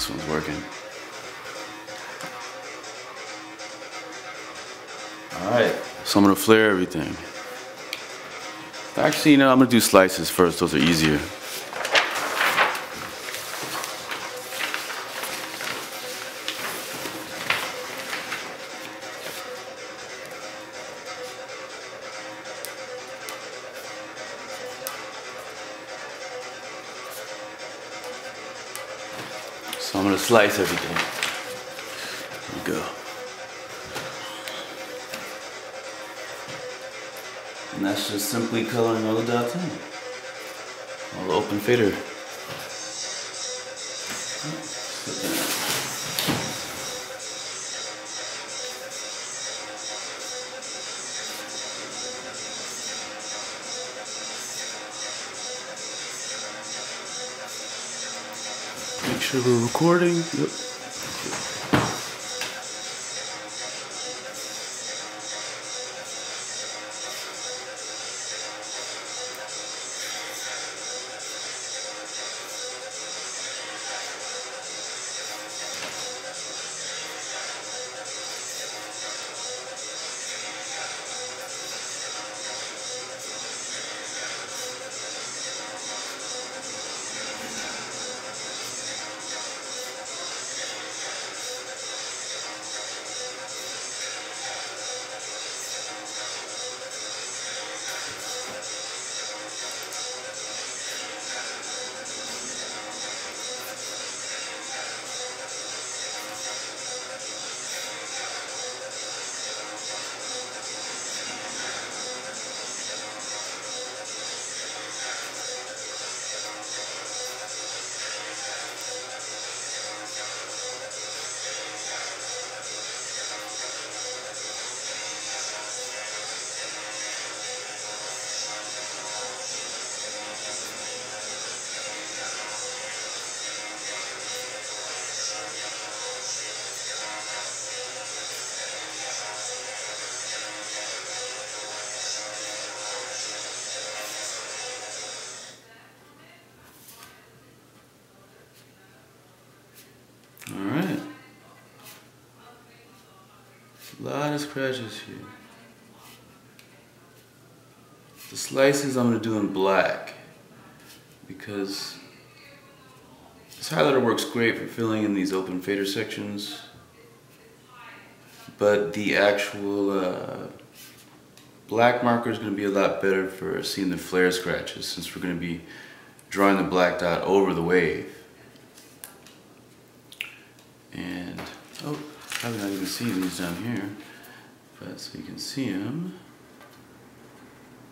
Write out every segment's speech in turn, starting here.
This one's working. Alright, so I'm gonna flare everything. Actually, you know, I'm gonna do slices first, those are easier. Slice everything. Go. And that's just simply coloring all the dots in. All the open fader. Recording. Yep. Scratches here. The slices I'm gonna do in black because this highlighter works great for filling in these open fader sections, but the actual uh, black marker is gonna be a lot better for seeing the flare scratches since we're gonna be drawing the black dot over the wave. And, oh, probably not even see these down here, but so you can see them.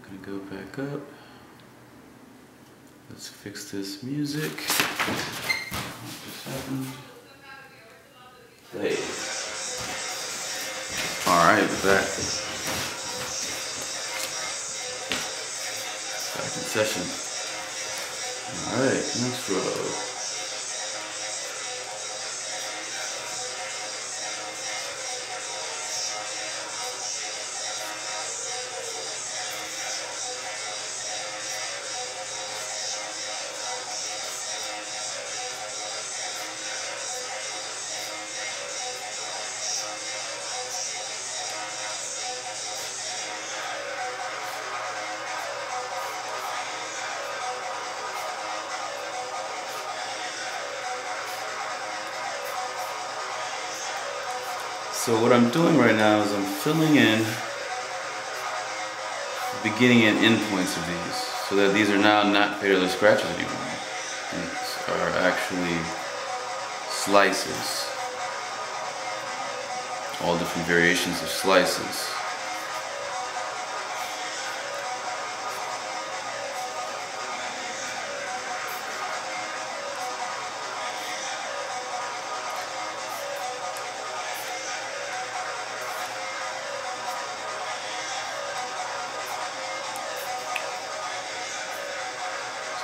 Gonna go back up. Let's fix this music. What just happened? Play. Alright, back. Back in session. Alright, next row. So what I'm doing right now is I'm filling in the beginning and end points of these so that these are now not faderless scratches anymore. These are actually slices. All different variations of slices.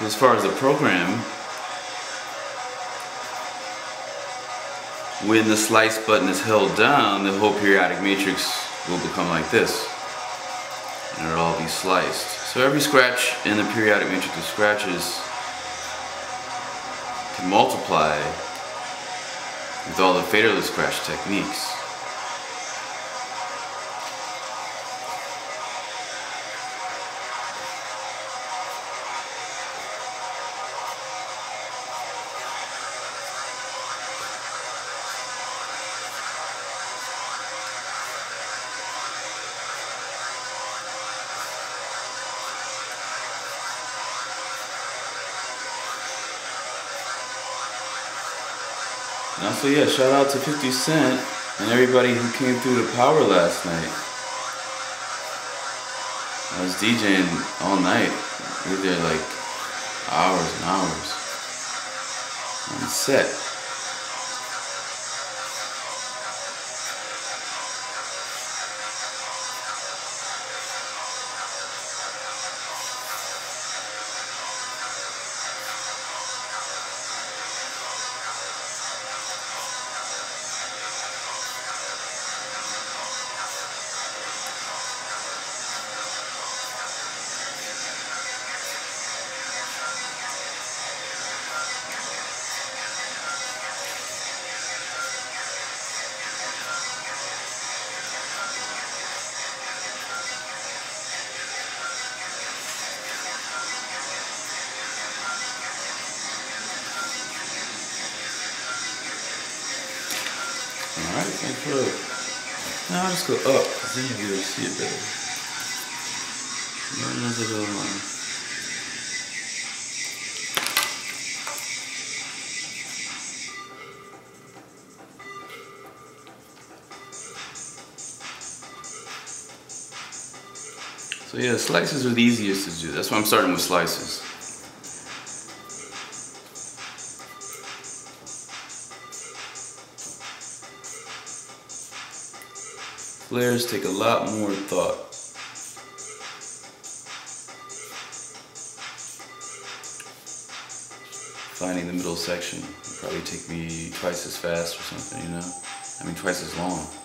As far as the program, when the slice button is held down, the whole periodic matrix will become like this. And it'll all be sliced. So every scratch in the periodic matrix of scratches can multiply with all the faderless scratch techniques. Uh, also, yeah, shout out to 50 Cent and everybody who came through the power last night. I was DJing all night. We were there like hours and hours on set. Go up, because then you'll be see it better. Where does it go on? So yeah, slices are the easiest to do. That's why I'm starting with slices. Flares take a lot more thought. Finding the middle section would probably take me twice as fast or something, you know? I mean, twice as long.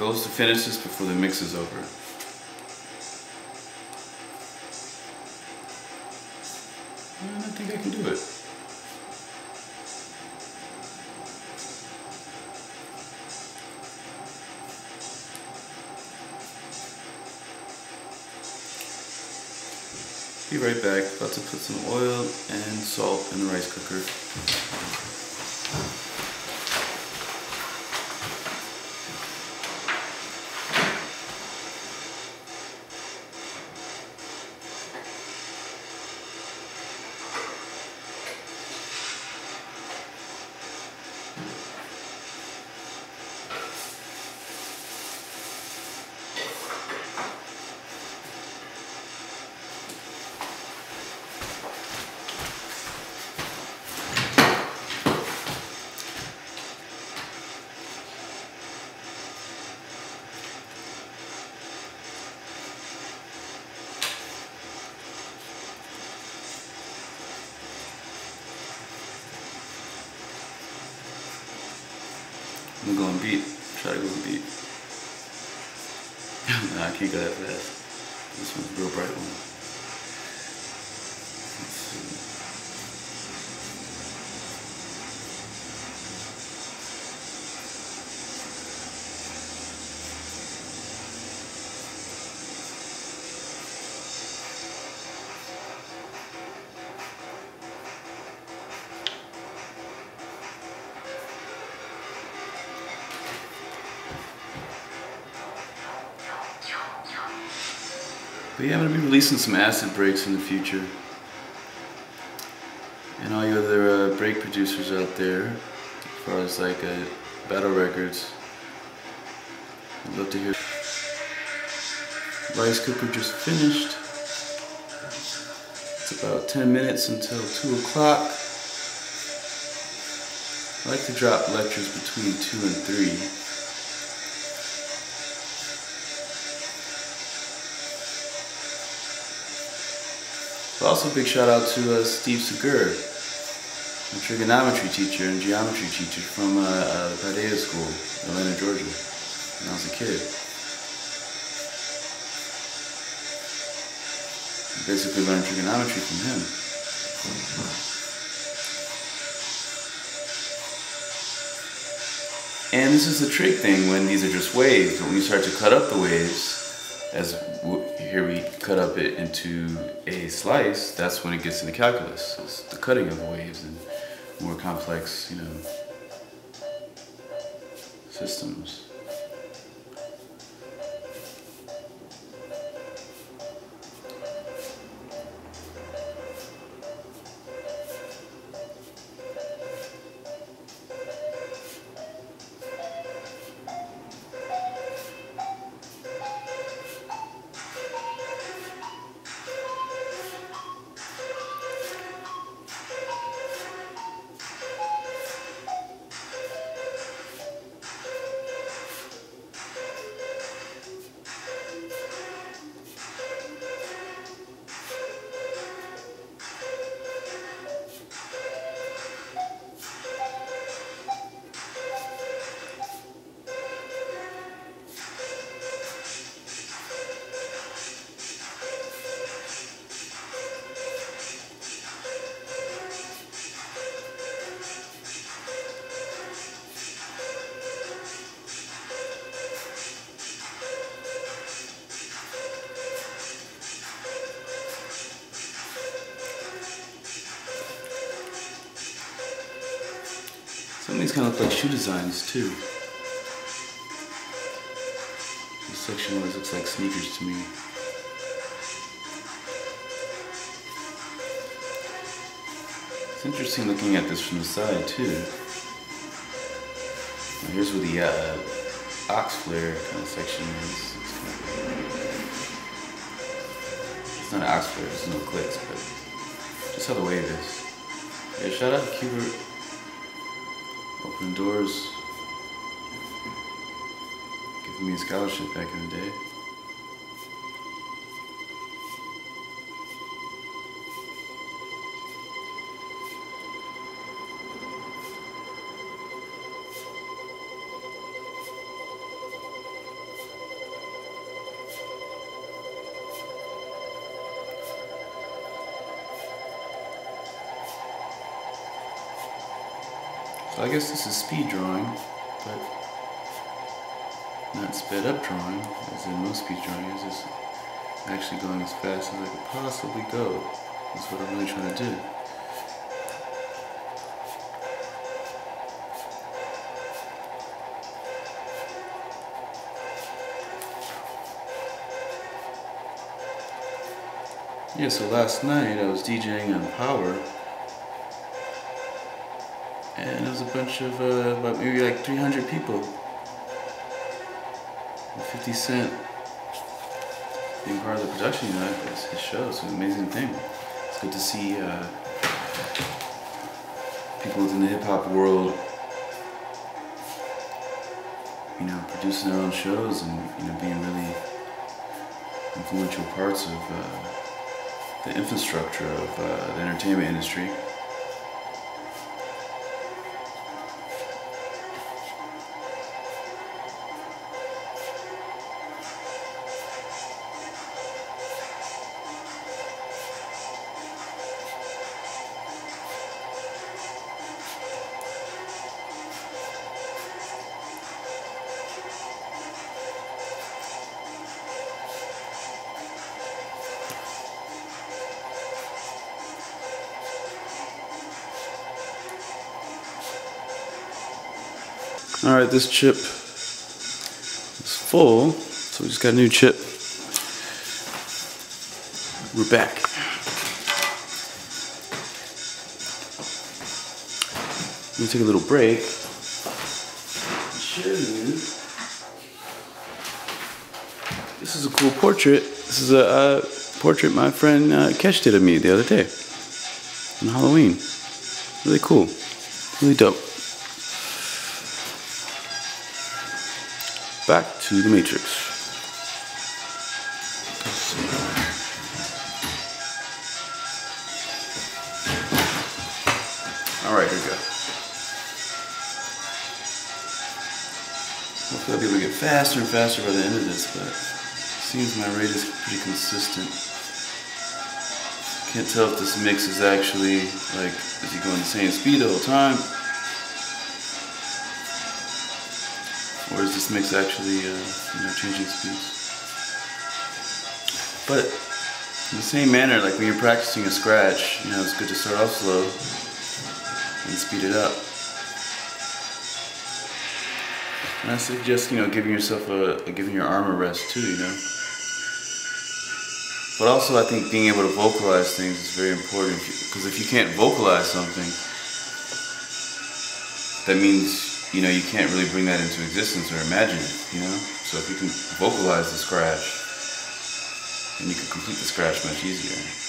Is to finish this before the mix is over. Mm, I think I can do it. Be right back. About to put some oil and salt in the rice cooker. I'm going beat. Try to go and beat. nah, I can't go that fast. This one's a real bright one. But yeah, I'm gonna be releasing some acid breaks in the future. And all you other uh, break producers out there, as far as like uh, battle records, I'd love to hear. Rice cooker just finished. It's about 10 minutes until 2 o'clock. I like to drop lectures between 2 and 3. Also, big shout out to uh, Steve Segur, a trigonometry teacher and geometry teacher from uh, uh, Paideia School, Atlanta, Georgia, when I was a kid. I Basically learned trigonometry from him. And this is the trick thing when these are just waves, but when you start to cut up the waves, as here we cut up it into a slice, that's when it gets into calculus. It's the cutting of waves and more complex, you know, systems. Kind of look like shoe designs too. This section always looks like sneakers to me. It's interesting looking at this from the side too. Now here's where the uh, ox flare kind of section is. It's, kind of, it's not an ox flare, there's no clicks, but just how the wave is. Yeah, shout out to Qbert Open doors. Giving me a scholarship back in the day. I guess this is speed drawing, but not sped up drawing, as in most speed drawing is just actually going as fast as I could possibly go. That's what I'm really trying to do. Yeah, so last night I was DJing on Power bunch of uh, about maybe like 300 people. 50 Cent being part of the production, you know, it's his show. It's an amazing thing. It's good to see uh, people within the hip hop world, you know, producing their own shows and you know being really influential parts of uh, the infrastructure of uh, the entertainment industry. This chip is full, so we just got a new chip. We're back. Let me take a little break. Show you. This is a cool portrait. This is a portrait my friend uh, Kesh did of me the other day on Halloween. Really cool. Really dope. Back to the Matrix. Alright, here we go. Hopefully I'll be able to get faster and faster by the end of this, but seems my rate is pretty consistent. Can't tell if this mix is actually, like, is he going the same speed the whole time? This mix actually, uh, you know, changing speeds? But in the same manner, like when you're practicing a scratch, you know, it's good to start off slow and speed it up. And I suggest, you know, giving yourself a, giving your arm a rest too, you know. But also, I think being able to vocalize things is very important because if you can't vocalize something, that means you know you can't really bring that into existence or imagine it. You know, so if you can vocalize the scratch, then you can complete the scratch much easier.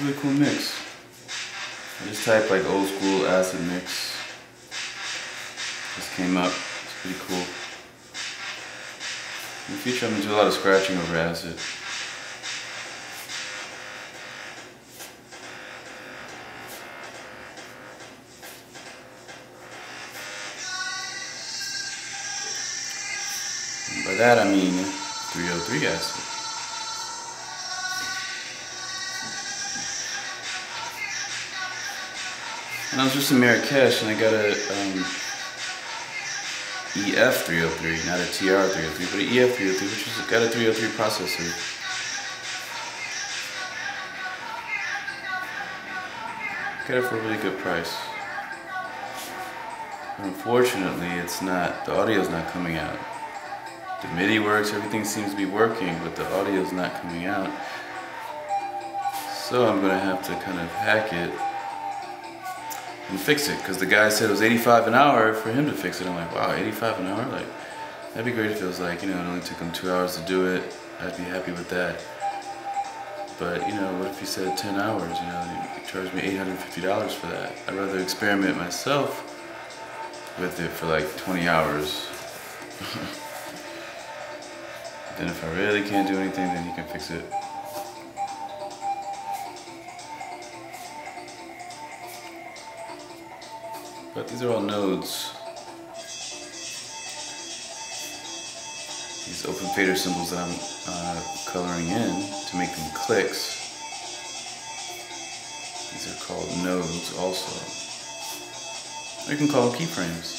Really cool mix. I just typed like old school acid mix. Just came up. It's pretty cool. In the future I'm gonna do a lot of scratching over acid. And by that I mean 303 acid. And I was just in Marrakesh and I got a um, EF303, not a TR303, but an EF303, which has got a 303 processor. Got it for a really good price. Unfortunately, it's not, the audio's not coming out. The MIDI works, everything seems to be working, but the audio's not coming out. So I'm gonna have to kind of hack it and fix it because the guy said it was 85 an hour for him to fix it. I'm like, wow, 85 an hour? Like, that'd be great if it was like, you know, it only took him two hours to do it. I'd be happy with that. But, you know, what if he said 10 hours? You know, he charged me $850 for that. I'd rather experiment myself with it for like 20 hours. then if I really can't do anything, then he can fix it. But these are all nodes. These open fader symbols that I'm uh, coloring in to make them clicks. These are called nodes also. Or you can call them keyframes.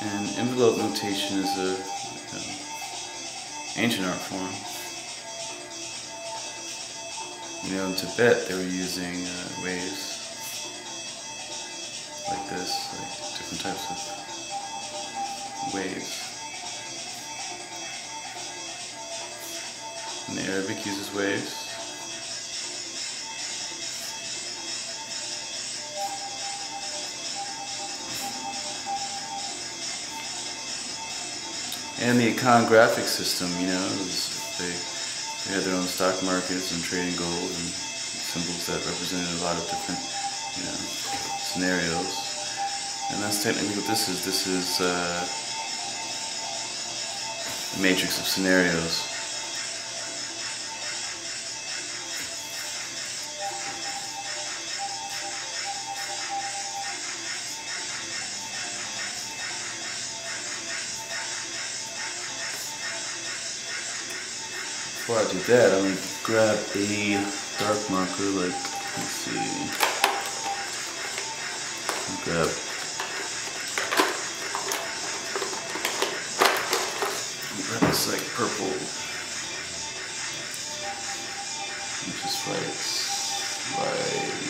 And envelope notation is a, a ancient art form. You know, in Tibet, they were using uh, waves like this, like different types of waves. And the Arabic uses waves. And the iconographic system, you know, is big had their own stock markets and trading gold and symbols that represented a lot of different, you know, scenarios. And that's technically what this is. This is uh, a matrix of scenarios. I do that, I'm gonna grab a dark marker, like, let's see, grab, grab this like purple, just right, right.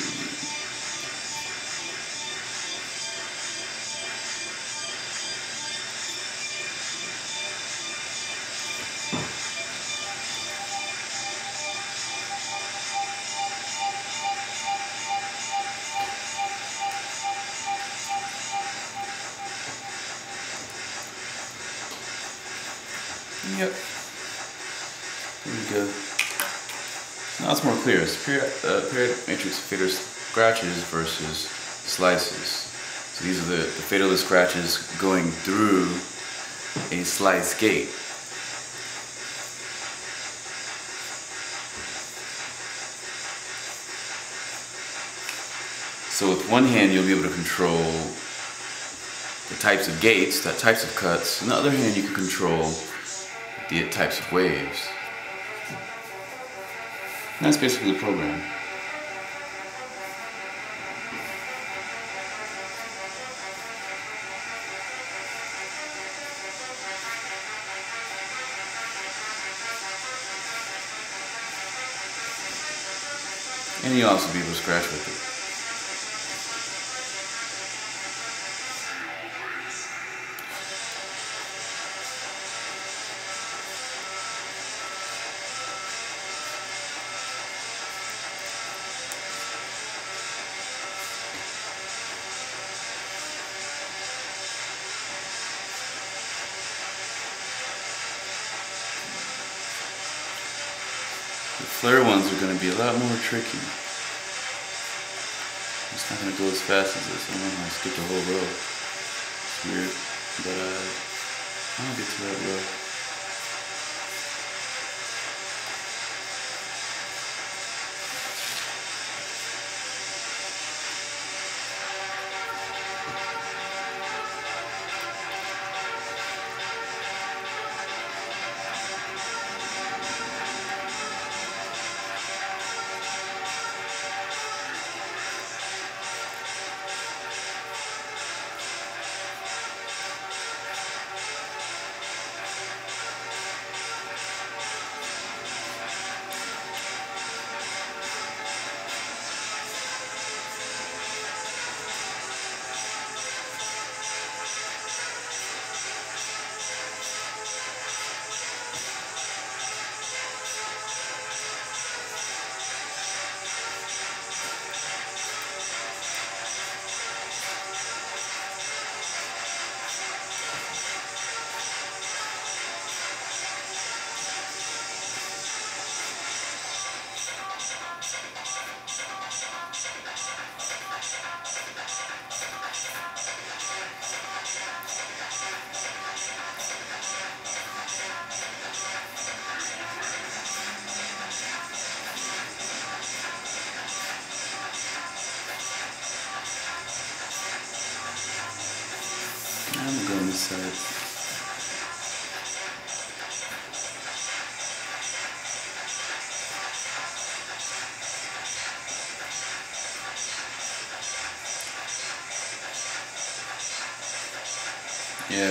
It's more clear. It's uh, period matrix fader scratches versus slices. So these are the, the faderless scratches going through a slice gate. So with one hand you'll be able to control the types of gates, the types of cuts. On the other hand you can control the types of waves. That's basically the program. And you'll also be able to scratch with it. The flare ones are going to be a lot more tricky. It's not going to go as fast as this. I don't know I skipped a whole row. It's weird. But uh, I'll get to that row.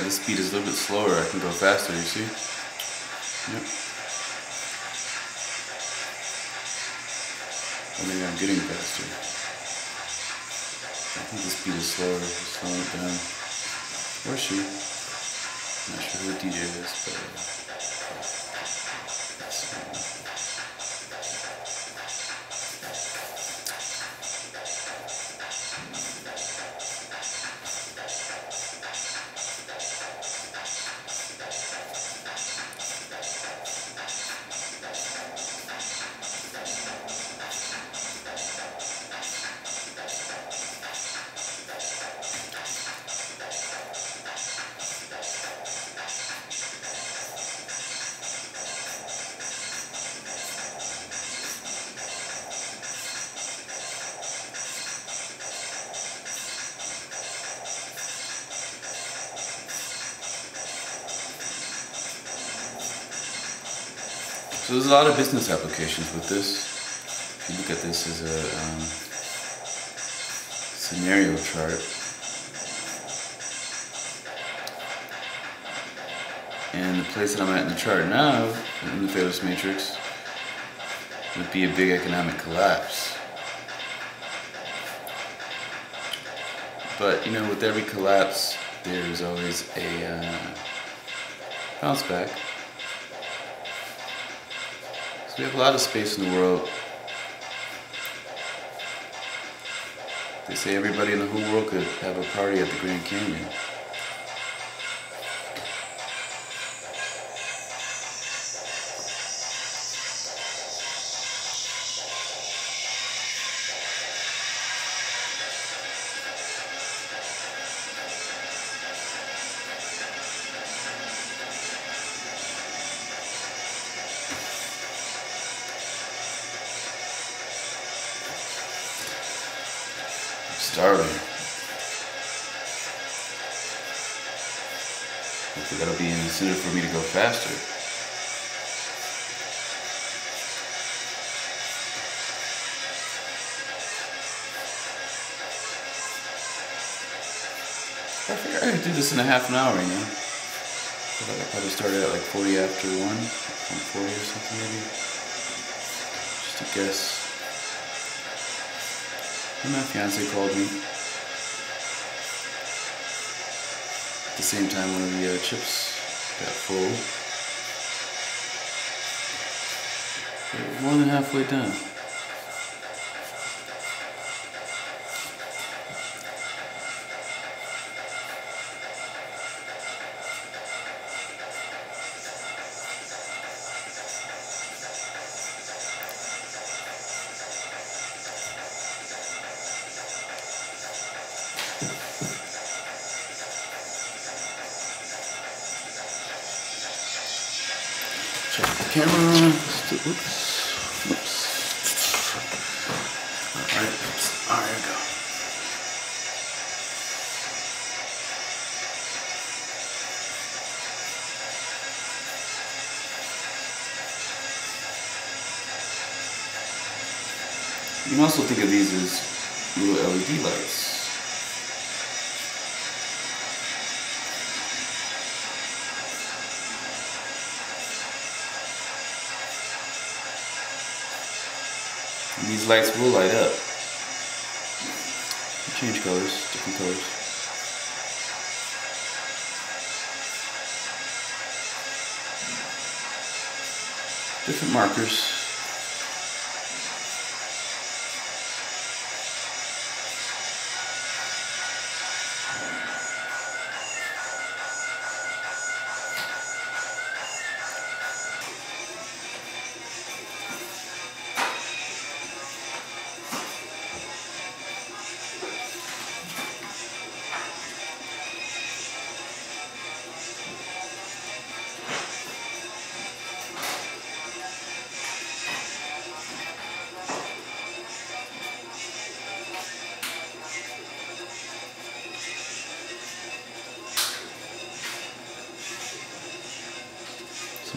The speed is a little bit slower. I can go faster, you see? Yep. I I'm getting faster. I think the speed is slower. Slowing it down. Or she. Not sure who the DJ is, but. Uh, So there's a lot of business applications with this. If you look at this as a um, scenario chart, and the place that I'm at in the chart now, in the faderless matrix, would be a big economic collapse. But you know, with every collapse, there's always a uh, bounce back. We have a lot of space in the world. They say everybody in the whole world could have a party at the Grand Canyon. Starving. Hopefully that'll be an incentive for me to go faster. I figure I could do this in a half an hour, you know? I like I probably started at like 40 after 1, 40 or something maybe. Just a guess. And my fiance called me. At the same time, one of the uh, chips got full. More than halfway done. Check the camera. Oops. Oops. Alright. Oops. Alright, we go. You can also think of these as little LED lights. These lights will light up. Change colors, different colors. Different markers.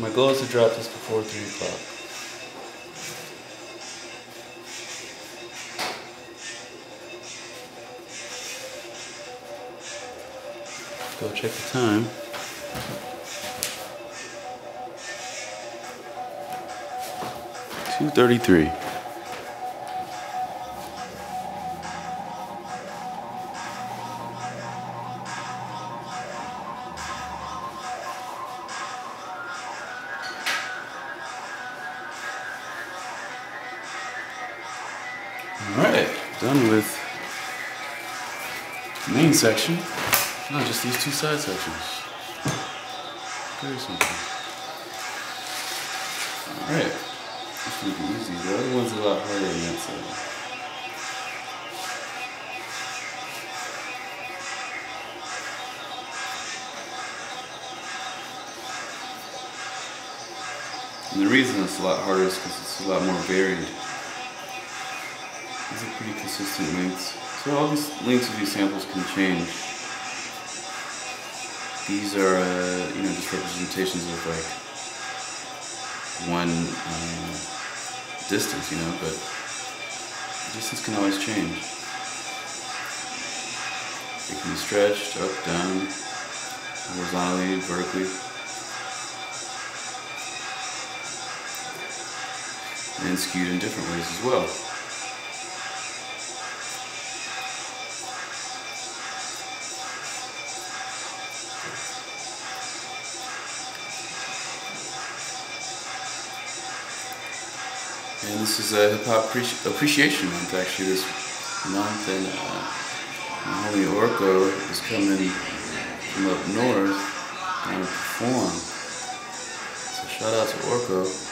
My goal is to drop this before 3 o'clock. Go check the time. Two thirty-three. Section. No, just these two side sections. Very simple. Alright. This should be easy. The other one's a lot harder than that side. And the reason it's a lot harder is because it's a lot more varied. These are pretty consistent lengths. So all these lengths of these samples can change. These are, uh, you know, just representations of like one uh, distance, you know, but distance can always change. It can be stretched up, down, horizontally, vertically. And skewed in different ways as well. This is a hip hop appreci appreciation month actually this month and uh, my homie Orko is coming from up north and perform. So shout out to Orko.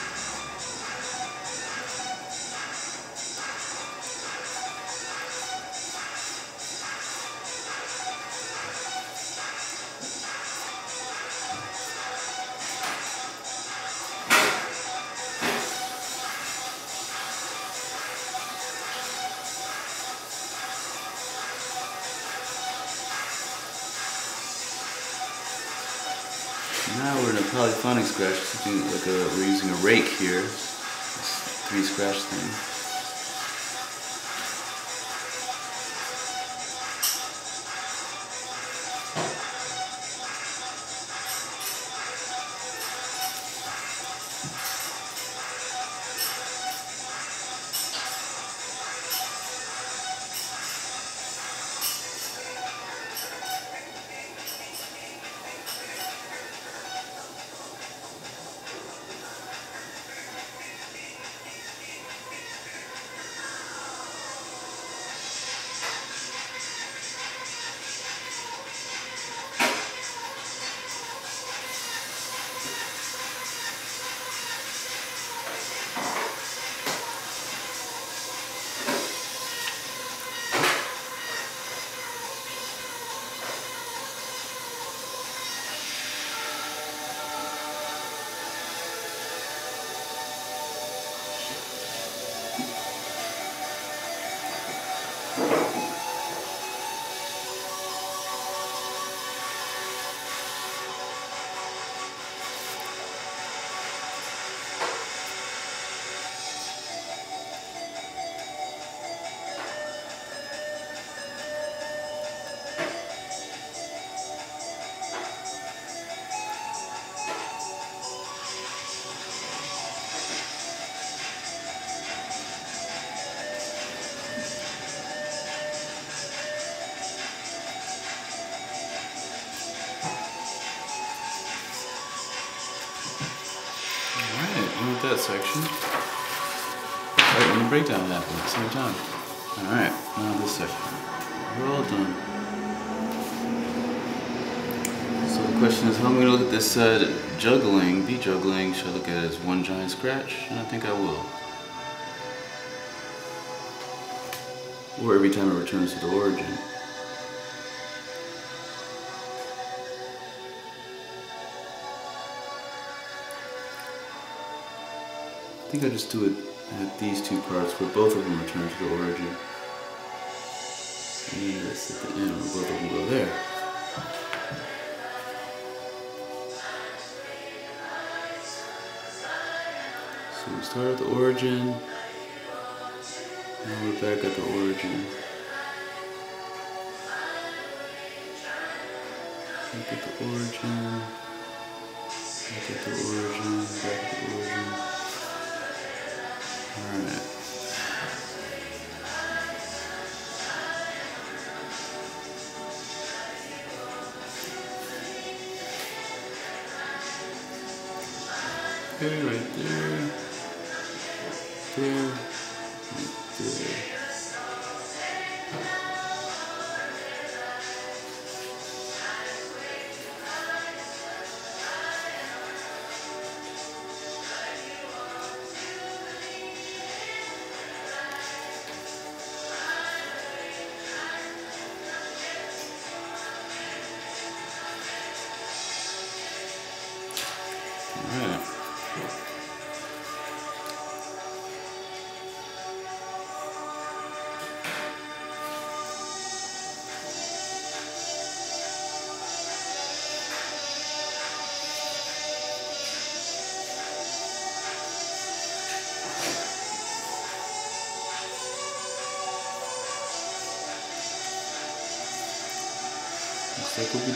Now we're in a polyphonic scratch, like a, we're using a rake here, this three scratch thing. That section. Right when the breakdown happened at the same time. Alright, now this section. We're done. So the question is how am I going to look at this uh, juggling, beat juggling, should I look at it as one giant scratch? And I think I will. Or every time it returns to the origin. I think I just do it at these two parts where both of them return to the origin. And that's at the end where both of them go there. So we start at the origin, now we're back at the origin. Back at the origin, back at the origin, back at the origin. Alright. Right. There.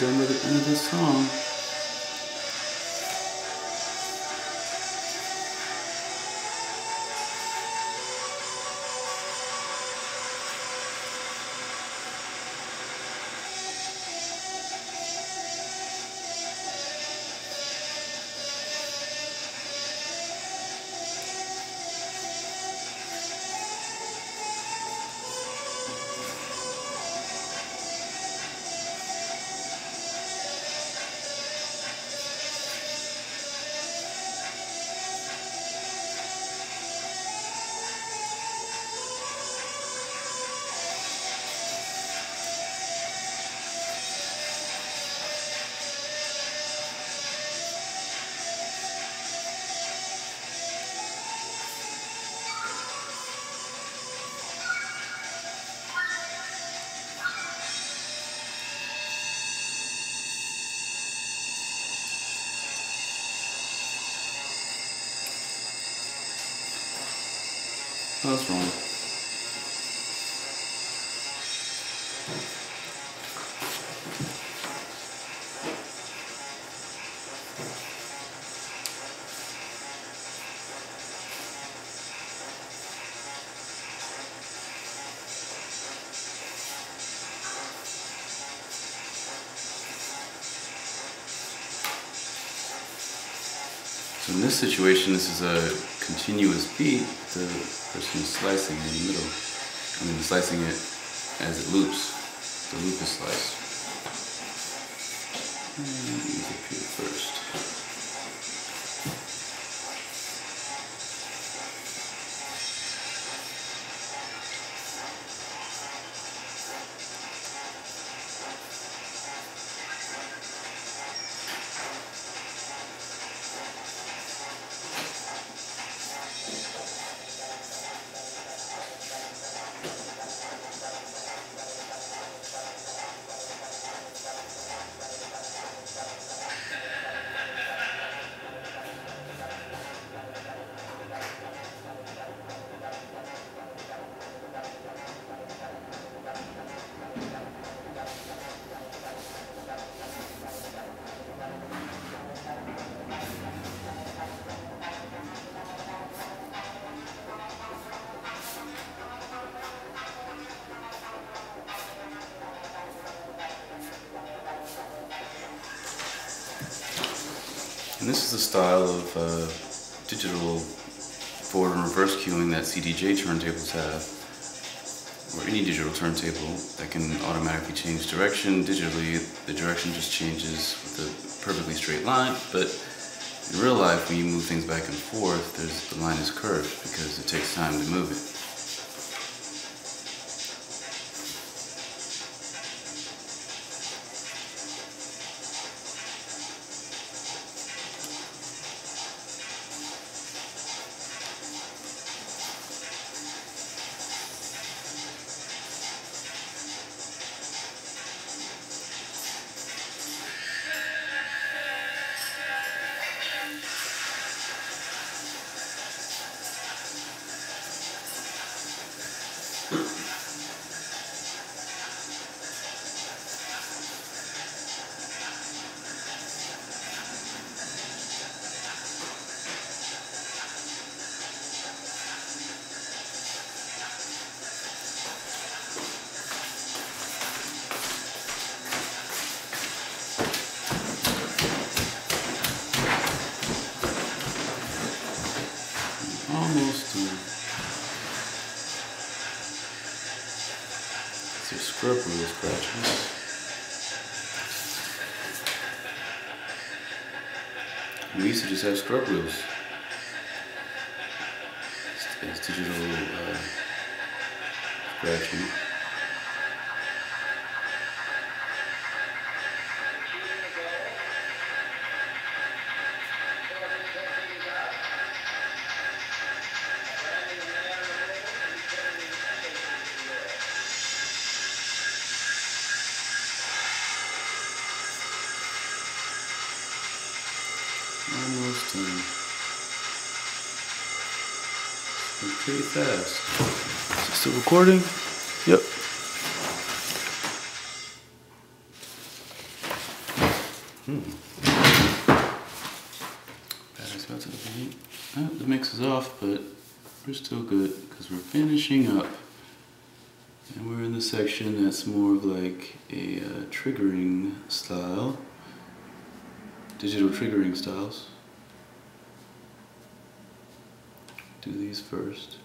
Done of this song. What's wrong? So in this situation, this is a continuous beat. The person is slicing in the middle. I mean, slicing it as it loops. The loop is sliced. Hmm, And this is the style of uh, digital forward and reverse cueing that CDJ turntables have, or any digital turntable that can automatically change direction. Digitally, the direction just changes with a perfectly straight line, but in real life, when you move things back and forth, the line is curved because it takes time to move it. Almost done. Some scrub wheel scratches. We used to just have scrub wheels. It's digital uh, scratching. Recording? Yep. Battery's about to overheat. Oh, the mix is off, but we're still good because we're finishing up. And we're in the section that's more of like a uh, triggering style, digital triggering styles. Do these first.